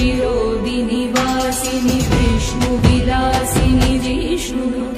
शिरोदिनिवासिनि विष्णुविलासिनि कृष्णु